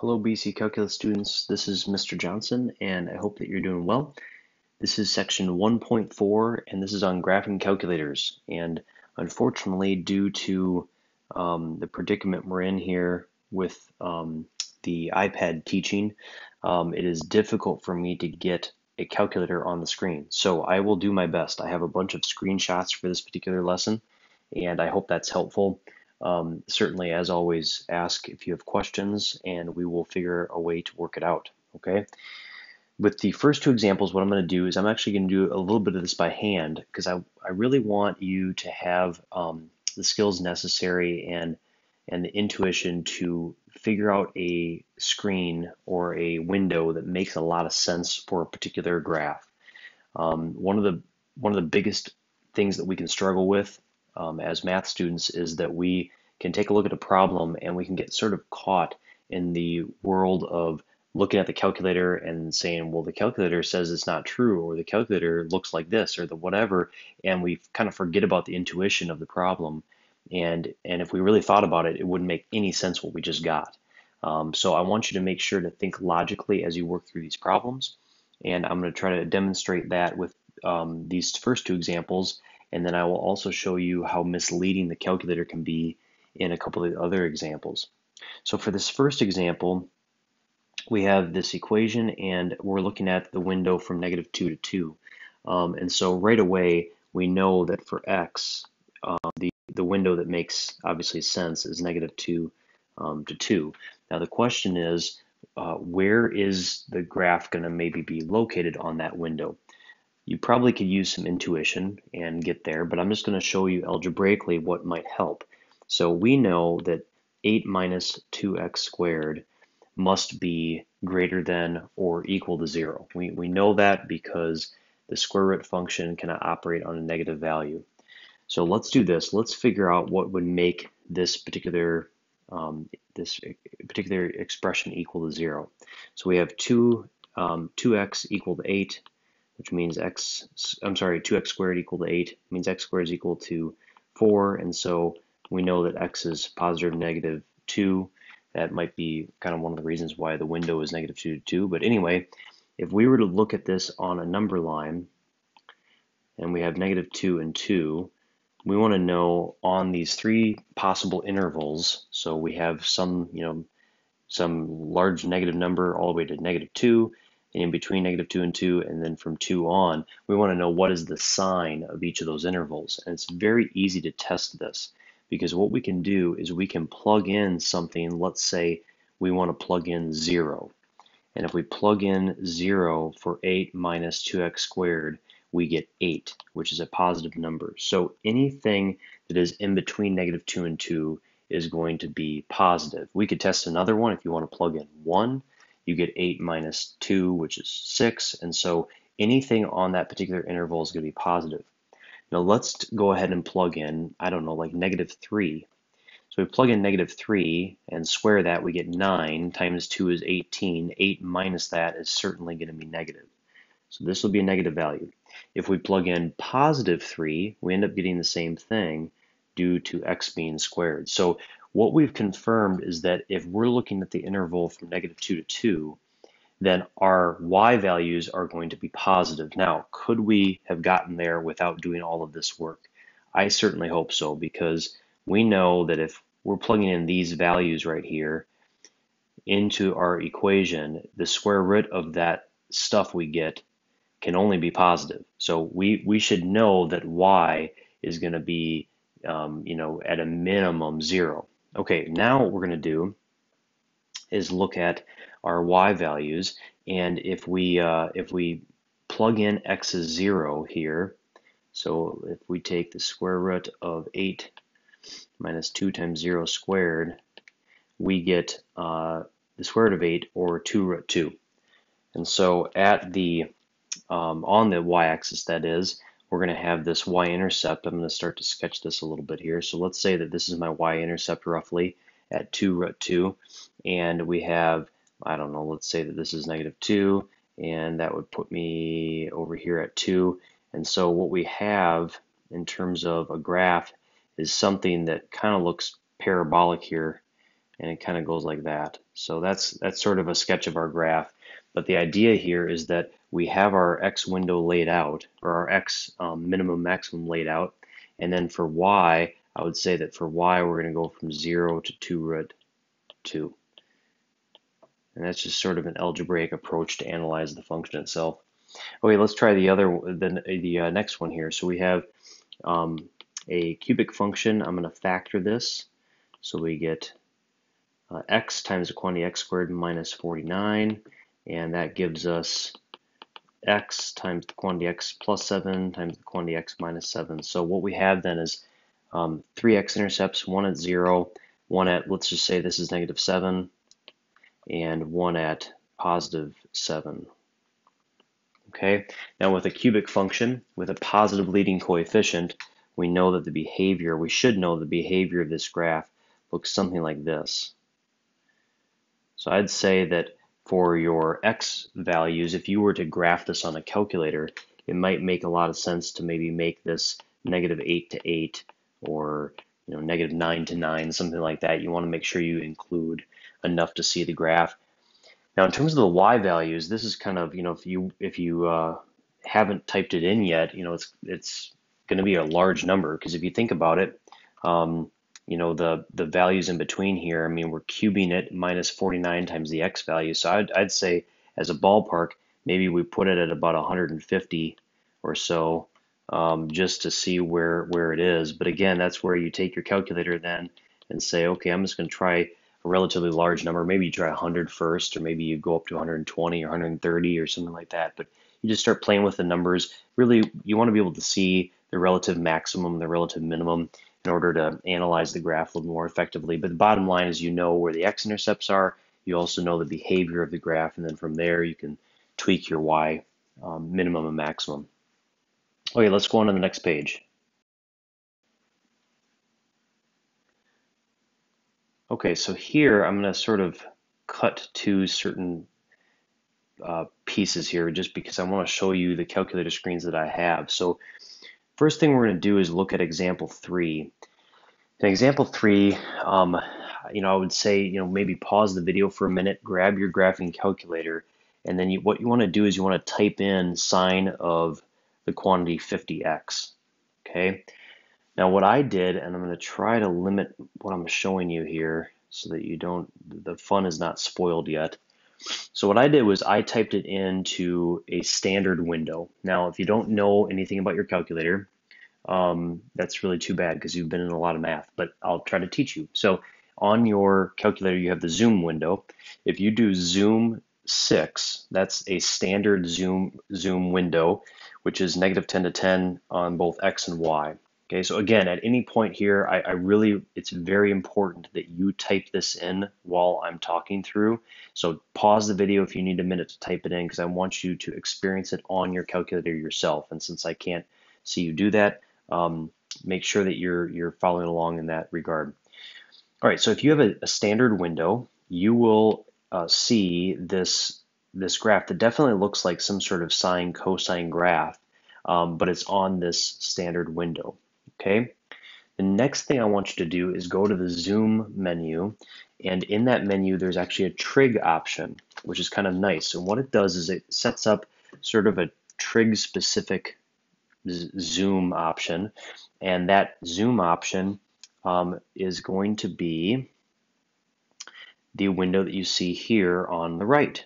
Hello BC Calculus students, this is Mr. Johnson and I hope that you're doing well. This is section 1.4 and this is on graphing calculators and unfortunately due to um, the predicament we're in here with um, the iPad teaching, um, it is difficult for me to get a calculator on the screen. So I will do my best. I have a bunch of screenshots for this particular lesson and I hope that's helpful. Um, certainly, as always, ask if you have questions and we will figure a way to work it out. Okay. With the first two examples, what I'm going to do is I'm actually going to do a little bit of this by hand because I, I really want you to have um, the skills necessary and and the intuition to figure out a screen or a window that makes a lot of sense for a particular graph. Um, one of the one of the biggest things that we can struggle with um, as math students is that we can take a look at a problem and we can get sort of caught in the world of looking at the calculator and saying, well, the calculator says it's not true, or the calculator looks like this, or the whatever, and we kind of forget about the intuition of the problem. And, and if we really thought about it, it wouldn't make any sense what we just got. Um, so I want you to make sure to think logically as you work through these problems. And I'm going to try to demonstrate that with um, these first two examples and then I will also show you how misleading the calculator can be in a couple of other examples. So for this first example, we have this equation and we're looking at the window from negative 2 to 2. Um, and so right away, we know that for x, um, the, the window that makes obviously sense is negative 2 um, to 2. Now the question is, uh, where is the graph going to maybe be located on that window? You probably could use some intuition and get there, but I'm just going to show you algebraically what might help. So we know that 8 minus 2x squared must be greater than or equal to 0. We, we know that because the square root function cannot operate on a negative value. So let's do this. Let's figure out what would make this particular um, this particular expression equal to 0. So we have 2, um, 2x equal to 8 which means x, I'm sorry, 2x squared equal to 8 means x squared is equal to 4, and so we know that x is positive negative 2. That might be kind of one of the reasons why the window is negative 2 to 2. But anyway, if we were to look at this on a number line, and we have negative 2 and 2, we want to know on these three possible intervals, so we have some, you know, some large negative number all the way to negative 2, in between negative 2 and 2, and then from 2 on, we want to know what is the sign of each of those intervals. And it's very easy to test this because what we can do is we can plug in something, let's say we want to plug in 0. And if we plug in 0 for 8 minus 2x squared, we get 8, which is a positive number. So anything that is in between negative 2 and 2 is going to be positive. We could test another one if you want to plug in 1 you get 8 minus 2, which is 6. And so anything on that particular interval is going to be positive. Now let's go ahead and plug in, I don't know, like negative 3. So we plug in negative 3 and square that, we get 9 times 2 is 18. 8 minus that is certainly going to be negative. So this will be a negative value. If we plug in positive 3, we end up getting the same thing due to x being squared. So what we've confirmed is that if we're looking at the interval from negative 2 to 2, then our y values are going to be positive. Now, could we have gotten there without doing all of this work? I certainly hope so because we know that if we're plugging in these values right here into our equation, the square root of that stuff we get can only be positive. So we, we should know that y is going to be, um, you know, at a minimum zero. Okay, now what we're going to do is look at our y values, and if we uh, if we plug in x is zero here, so if we take the square root of 8 minus 2 times 0 squared, we get uh, the square root of 8 or 2 root 2. And so at the um, on the y-axis that is, we're going to have this y-intercept. I'm going to start to sketch this a little bit here. So let's say that this is my y-intercept roughly at 2 root 2. And we have, I don't know, let's say that this is negative 2. And that would put me over here at 2. And so what we have in terms of a graph is something that kind of looks parabolic here. and it kind of goes like that. So that's that's sort of a sketch of our graph. But the idea here is that we have our x window laid out, or our x um, minimum maximum laid out, and then for y, I would say that for y we're going to go from 0 to 2 root 2. And that's just sort of an algebraic approach to analyze the function itself. Okay, let's try the other, the, the uh, next one here. So we have um, a cubic function. I'm going to factor this. So we get uh, x times the quantity x squared minus 49, and that gives us x times the quantity x plus 7 times the quantity x minus 7. So what we have then is um, three x-intercepts, one at 0, one at, let's just say this is negative 7, and one at positive 7. Okay, now with a cubic function with a positive leading coefficient, we know that the behavior, we should know the behavior of this graph looks something like this. So I'd say that for your x values, if you were to graph this on a calculator, it might make a lot of sense to maybe make this negative 8 to 8 or you know negative 9 to 9, something like that. You want to make sure you include enough to see the graph. Now, in terms of the y values, this is kind of you know if you if you uh, haven't typed it in yet, you know it's it's going to be a large number because if you think about it, um, you know the the values in between here. I mean, we're cubing it minus 49 times the x value. So I'd I'd say as a ballpark, maybe we put it at about 150 or so um, just to see where, where it is. But again, that's where you take your calculator then and say, okay, I'm just going to try a relatively large number. Maybe you try 100 first, or maybe you go up to 120 or 130 or something like that. But you just start playing with the numbers. Really, you want to be able to see the relative maximum, the relative minimum in order to analyze the graph a little more effectively. But the bottom line is you know where the x-intercepts are. You also know the behavior of the graph, and then from there you can tweak your y um, minimum and maximum. Okay, let's go on to the next page. Okay, so here I'm going to sort of cut to certain uh, pieces here just because I want to show you the calculator screens that I have. So first thing we're going to do is look at example three. In example three, um, you know, I would say, you know, maybe pause the video for a minute, grab your graphing calculator, and then you, what you want to do is you want to type in sine of the quantity 50x. Okay. Now what I did, and I'm going to try to limit what I'm showing you here so that you don't, the fun is not spoiled yet. So what I did was I typed it into a standard window. Now, if you don't know anything about your calculator, um, that's really too bad because you've been in a lot of math, but I'll try to teach you. So on your calculator, you have the zoom window. If you do zoom six, that's a standard zoom zoom window which is negative 10 to 10 on both x and y. Okay, so again, at any point here, I, I, really, it's very important that you type this in while I'm talking through. So pause the video if you need a minute to type it in because I want you to experience it on your calculator yourself. And since I can't see you do that, um, make sure that you're, you're following along in that regard. All right, so if you have a, a standard window, you will uh, see this this graph that definitely looks like some sort of sine cosine graph, um, but it's on this standard window, okay? The next thing I want you to do is go to the zoom menu, and in that menu, there's actually a trig option, which is kind of nice. And what it does is it sets up sort of a trig specific zoom option, and that zoom option um, is going to be the window that you see here on the right.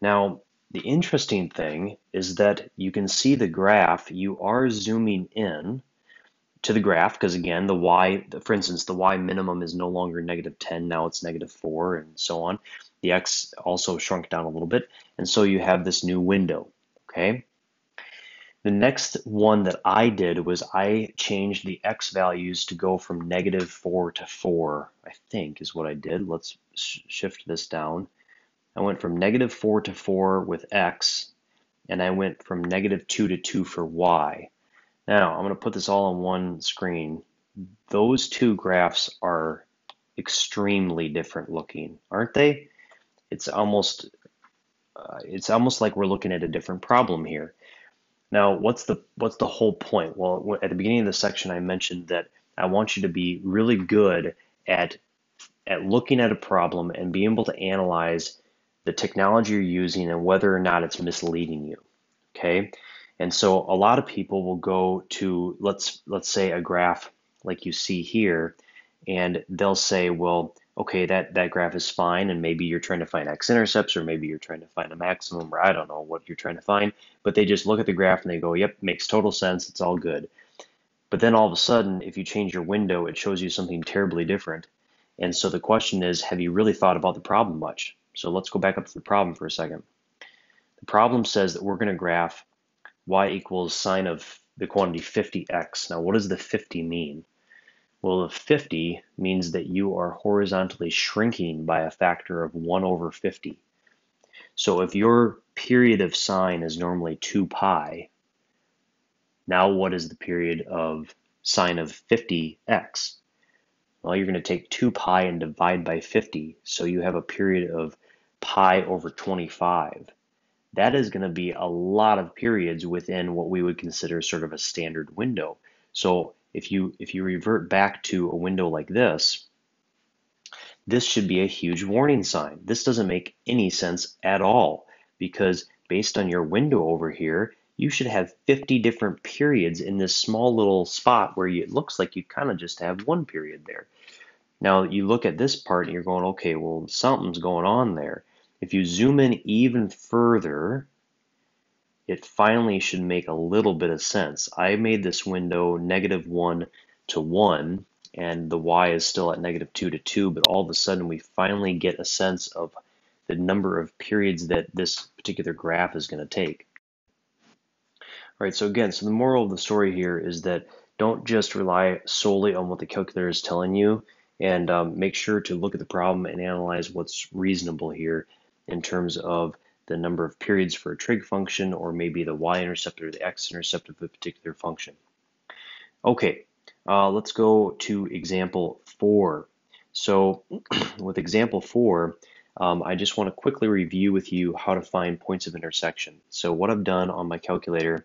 Now, the interesting thing is that you can see the graph, you are zooming in to the graph because again, the y, for instance, the y minimum is no longer negative 10, now it's negative 4 and so on. The x also shrunk down a little bit, and so you have this new window, okay? The next one that I did was I changed the x values to go from negative 4 to 4, I think is what I did. Let's sh shift this down. I went from negative 4 to 4 with x, and I went from negative 2 to 2 for y. Now, I'm going to put this all on one screen. Those two graphs are extremely different looking, aren't they? It's almost uh, it's almost like we're looking at a different problem here. Now, what's the what's the whole point? Well, at the beginning of the section, I mentioned that I want you to be really good at at looking at a problem and being able to analyze the technology you're using and whether or not it's misleading you. Okay. And so a lot of people will go to let's let's say a graph like you see here, and they'll say, well, okay, that, that graph is fine, and maybe you're trying to find x-intercepts, or maybe you're trying to find a maximum, or I don't know what you're trying to find, but they just look at the graph and they go, yep, makes total sense, it's all good. But then all of a sudden, if you change your window, it shows you something terribly different. And so the question is, have you really thought about the problem much? So let's go back up to the problem for a second. The problem says that we're going to graph y equals sine of the quantity 50x. Now, what does the 50 mean? Well, the 50 means that you are horizontally shrinking by a factor of 1 over 50. So if your period of sine is normally 2 pi, now what is the period of sine of 50x? Well, you're going to take 2 pi and divide by 50, so you have a period of pi over 25. That is going to be a lot of periods within what we would consider sort of a standard window. So if you if you revert back to a window like this, this should be a huge warning sign. This doesn't make any sense at all because based on your window over here, you should have 50 different periods in this small little spot where you, it looks like you kind of just have one period there. Now you look at this part and you're going, okay, well, something's going on there. If you zoom in even further, it finally should make a little bit of sense. I made this window negative 1 to 1, and the y is still at negative 2 to 2, but all of a sudden we finally get a sense of the number of periods that this particular graph is going to take. All right, so again, so the moral of the story here is that don't just rely solely on what the calculator is telling you, and um, make sure to look at the problem and analyze what's reasonable here in terms of the number of periods for a trig function or maybe the y-intercept or the x-intercept of a particular function. Okay, uh, let's go to example four. So with example four, um, I just want to quickly review with you how to find points of intersection. So what I've done on my calculator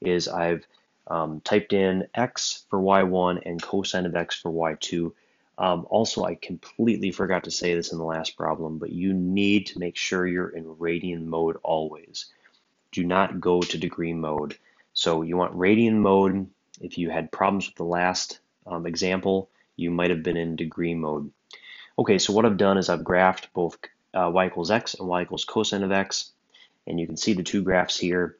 is I've um, typed in x for y1 and cosine of x for y2 um, also, I completely forgot to say this in the last problem, but you need to make sure you're in radian mode always. Do not go to degree mode. So you want radian mode. If you had problems with the last um, example, you might have been in degree mode. Okay, so what I've done is I've graphed both uh, y equals x and y equals cosine of x, and you can see the two graphs here.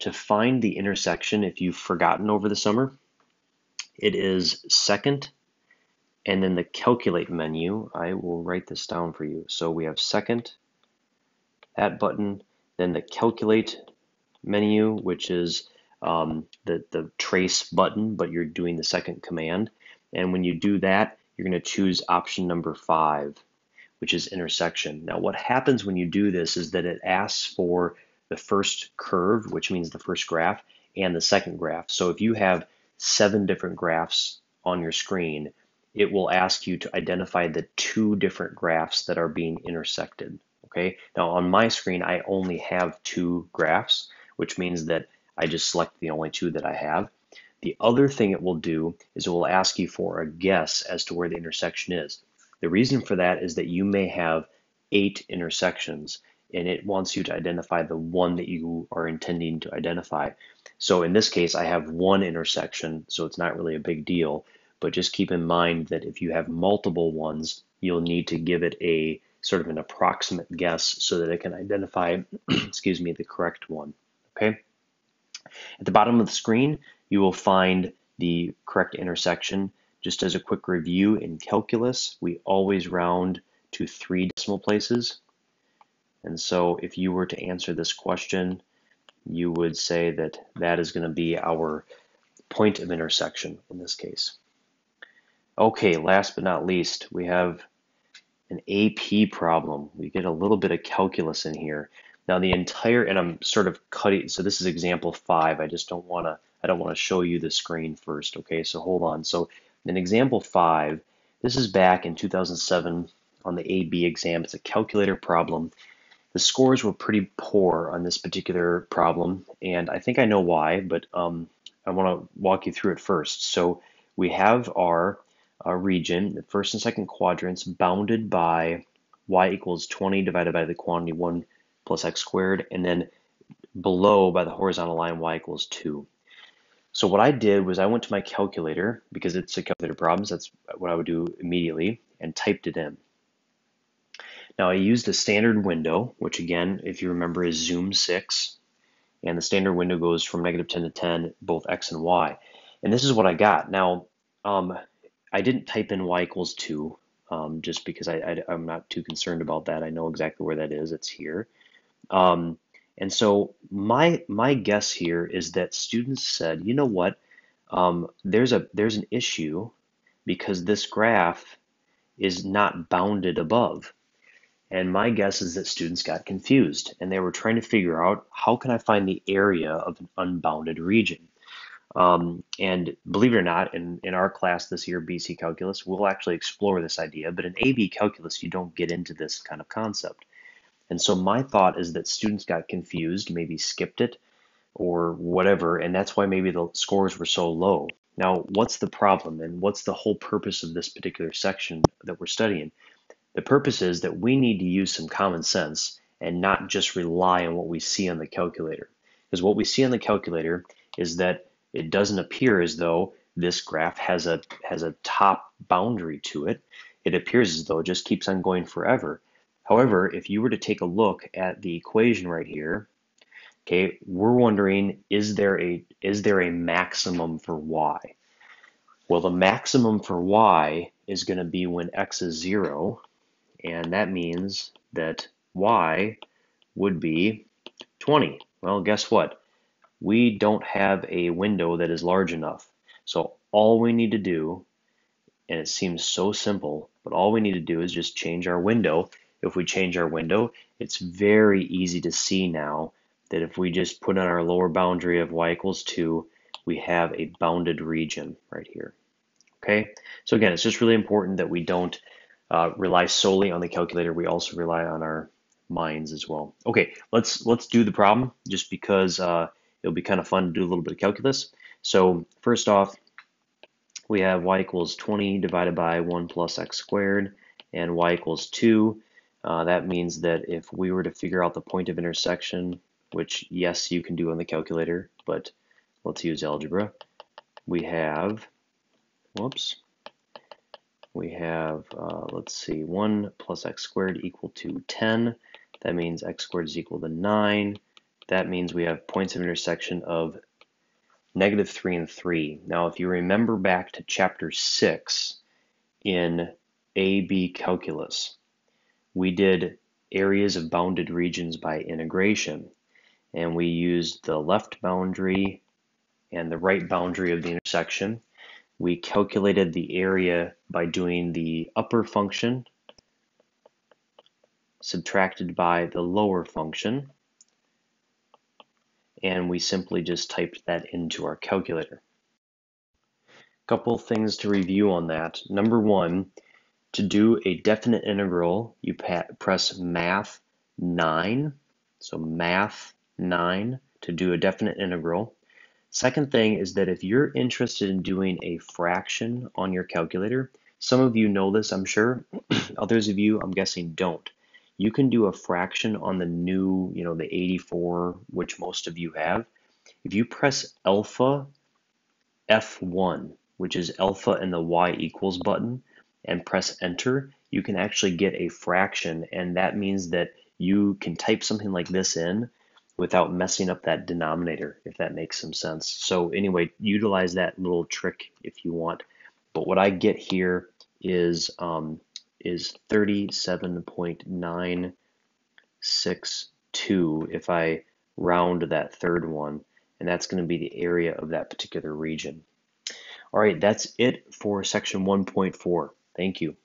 To find the intersection, if you've forgotten over the summer, it is second and then the calculate menu, I will write this down for you. So we have second, that button, then the calculate menu, which is um, the, the trace button, but you're doing the second command. And when you do that, you're going to choose option number five, which is intersection. Now, what happens when you do this is that it asks for the first curve, which means the first graph, and the second graph. So if you have seven different graphs on your screen, it will ask you to identify the two different graphs that are being intersected. Okay, now on my screen, I only have two graphs, which means that I just select the only two that I have. The other thing it will do is it will ask you for a guess as to where the intersection is. The reason for that is that you may have eight intersections and it wants you to identify the one that you are intending to identify. So in this case, I have one intersection, so it's not really a big deal. But just keep in mind that if you have multiple ones, you'll need to give it a sort of an approximate guess so that it can identify, excuse me, the correct one. Okay. At the bottom of the screen, you will find the correct intersection. Just as a quick review in calculus, we always round to three decimal places. And so if you were to answer this question, you would say that that is going to be our point of intersection in this case. Okay, last but not least, we have an AP problem. We get a little bit of calculus in here. Now the entire, and I'm sort of cutting, so this is example five. I just don't want to, I don't want to show you the screen first. Okay, so hold on. So in example five, this is back in 2007 on the AB exam. It's a calculator problem. The scores were pretty poor on this particular problem, and I think I know why, but um, I want to walk you through it first. So we have our a region, the first and second quadrants, bounded by y equals 20 divided by the quantity 1 plus x squared, and then below by the horizontal line y equals 2. So what I did was I went to my calculator, because it's a calculator problems, that's what I would do immediately, and typed it in. Now I used a standard window, which again, if you remember, is zoom 6, and the standard window goes from negative 10 to 10, both x and y. And this is what I got. Now, um, I didn't type in y equals 2, um, just because I, I, am not too concerned about that. I know exactly where that is. It's here. Um, and so my my guess here is that students said, you know what, um, there's a there's an issue because this graph is not bounded above. And my guess is that students got confused and they were trying to figure out how can I find the area of an unbounded region. Um, and believe it or not, in, in our class this year, BC Calculus, we'll actually explore this idea, but in AB Calculus, you don't get into this kind of concept. And so my thought is that students got confused, maybe skipped it or whatever, and that's why maybe the scores were so low. Now, what's the problem and what's the whole purpose of this particular section that we're studying? The purpose is that we need to use some common sense and not just rely on what we see on the calculator. Because what we see on the calculator is that it doesn't appear as though this graph has a has a top boundary to it. It appears as though it just keeps on going forever. However, if you were to take a look at the equation right here, okay, we're wondering is there a is there a maximum for y? Well, the maximum for y is going to be when x is 0, and that means that y would be 20. Well, guess what? We don't have a window that is large enough. So all we need to do, and it seems so simple, but all we need to do is just change our window if we change our window, it's very easy to see now that if we just put on our lower boundary of y equals 2, we have a bounded region right here. Okay, so again, it's just really important that we don't uh, rely solely on the calculator. We also rely on our minds as well. Okay, let's let's do the problem just because uh, it'll be kind of fun to do a little bit of calculus. So first off, we have y equals 20 divided by 1 plus x squared and y equals 2. Uh, that means that if we were to figure out the point of intersection, which yes, you can do on the calculator, but let's use algebra, we have, whoops, we have, uh, let's see, 1 plus x squared equal to 10. That means x squared is equal to 9. That means we have points of intersection of negative 3 and 3. Now, if you remember back to chapter 6 in AB Calculus, we did areas of bounded regions by integration. And we used the left boundary and the right boundary of the intersection. We calculated the area by doing the upper function subtracted by the lower function. And we simply just typed that into our calculator. Couple things to review on that. Number one, to do a definite integral, you press math 9. So math 9 to do a definite integral. Second thing is that if you're interested in doing a fraction on your calculator, some of you know this, I'm sure. Others of you, I'm guessing, don't. You can do a fraction on the new, you know, the 84, which most of you have. If you press alpha F1, which is alpha and the y equals button, and press enter, you can actually get a fraction. And that means that you can type something like this in without messing up that denominator, if that makes some sense. So anyway, utilize that little trick if you want. But what I get here is um, is 37.962 if I round that third one, and that's going to be the area of that particular region. All right, that's it for section 1.4. Thank you.